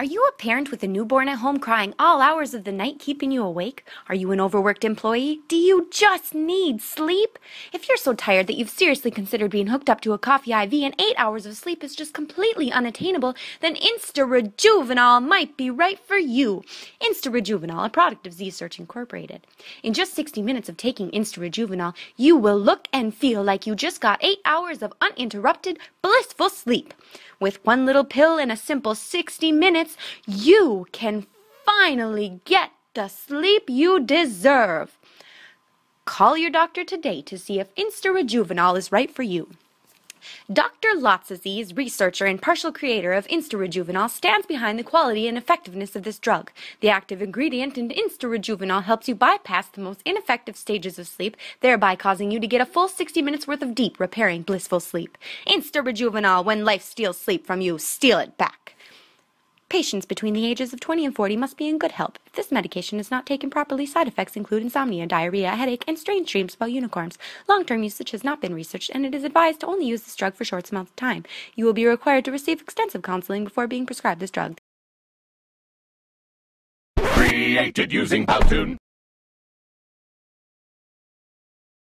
Are you a parent with a newborn at home crying all hours of the night, keeping you awake? Are you an overworked employee? Do you just need sleep? If you're so tired that you've seriously considered being hooked up to a coffee IV and eight hours of sleep is just completely unattainable, then Insta Rejuvenal might be right for you. Insta Rejuvenal, a product of Z Search Incorporated. In just 60 minutes of taking Insta Rejuvenal, you will look and feel like you just got eight hours of uninterrupted, blissful sleep. With one little pill in a simple 60 minutes, you can finally get the sleep you deserve. Call your doctor today to see if Insta is right for you. Dr. Lotzaziz, researcher and partial creator of Insta stands behind the quality and effectiveness of this drug. The active ingredient in Insta helps you bypass the most ineffective stages of sleep, thereby causing you to get a full 60 minutes worth of deep, repairing, blissful sleep. Insta when life steals sleep from you, steal it back. Patients between the ages of 20 and 40 must be in good health. If this medication is not taken properly, side effects include insomnia, diarrhea, headache, and strange dreams about unicorns. Long-term usage has not been researched, and it is advised to only use this drug for short amounts of time. You will be required to receive extensive counseling before being prescribed this drug. Created using Powtoon.